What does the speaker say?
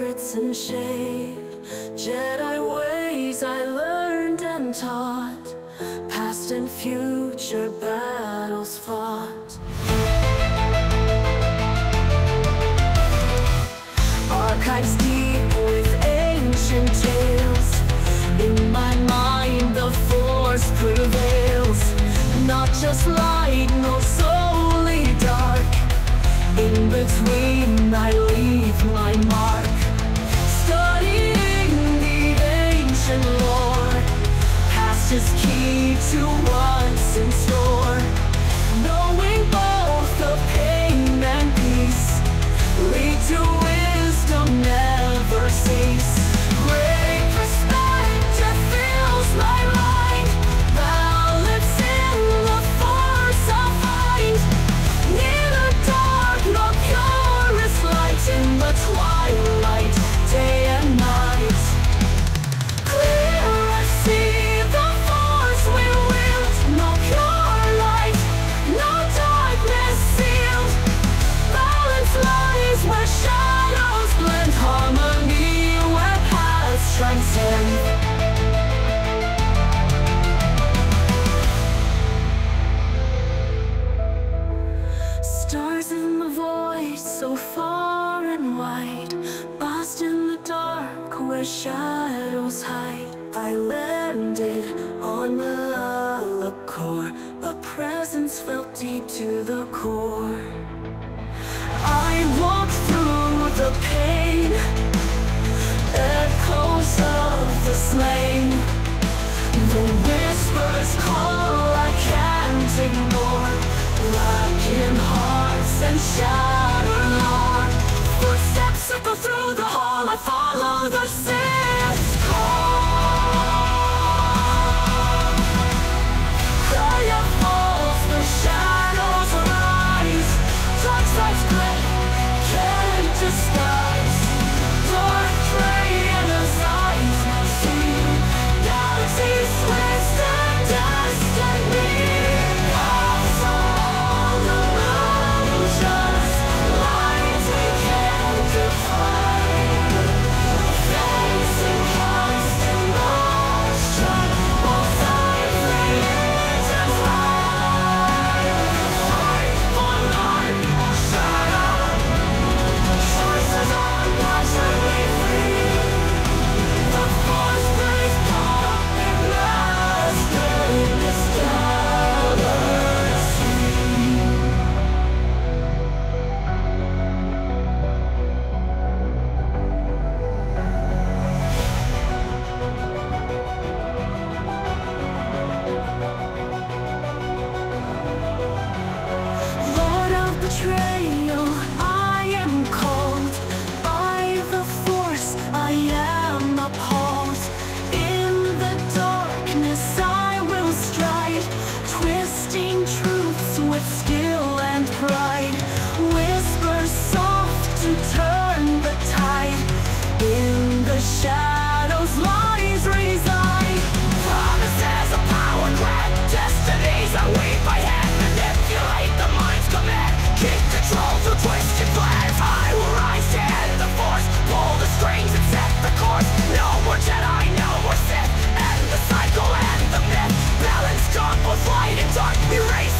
and shade. Jedi ways I learned and taught, past and future battles fought. Archives deep with ancient tales. In my mind, the force prevails. Not just light, nor solely dark. In between, I leave my mark. Is key to what's in store. Paths transcend. Stars in the void, so far and wide, lost in the dark where shadows hide. and shattered, Lord. Footsteps echo through the hall, I follow the sound. will fly in the dark, erase